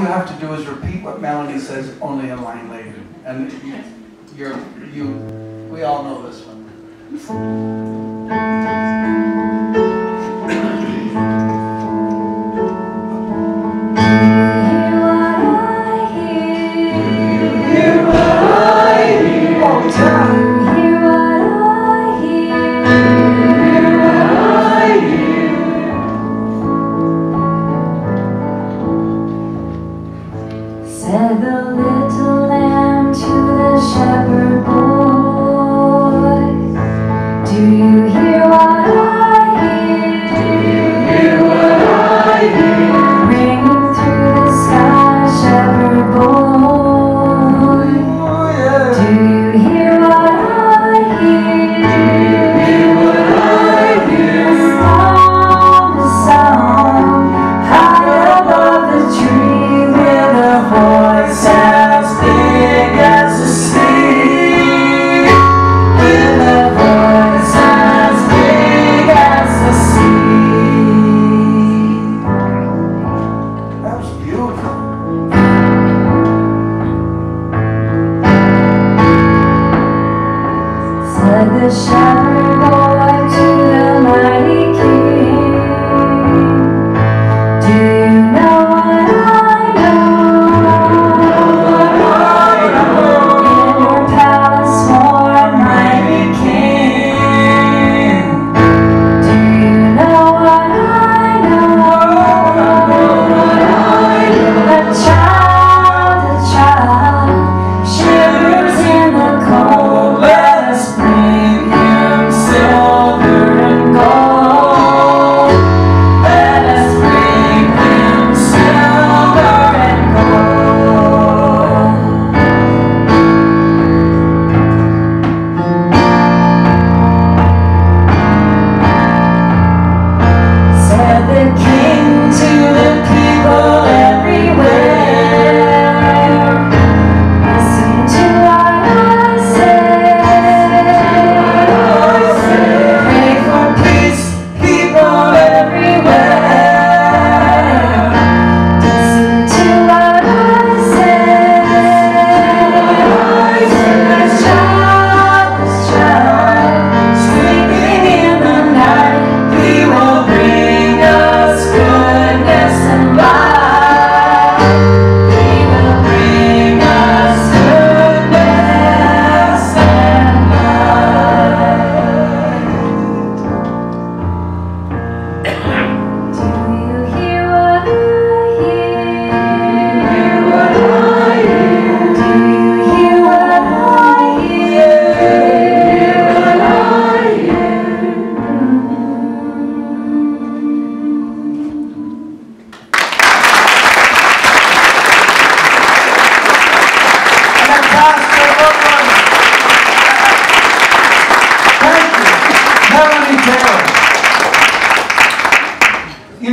you have to do is repeat what Melanie says only a line later. And you're, you, we all know this one. by the shadow.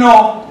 중요.